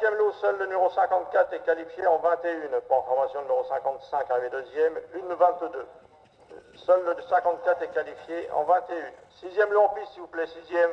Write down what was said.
Cinquième lot, seul le numéro 54 est qualifié en 21. Pour information, numéro 55 arrivé deuxième, une 22. Seul le 54 est qualifié en 21. Sixième lot en piste, s'il vous plaît, sixième.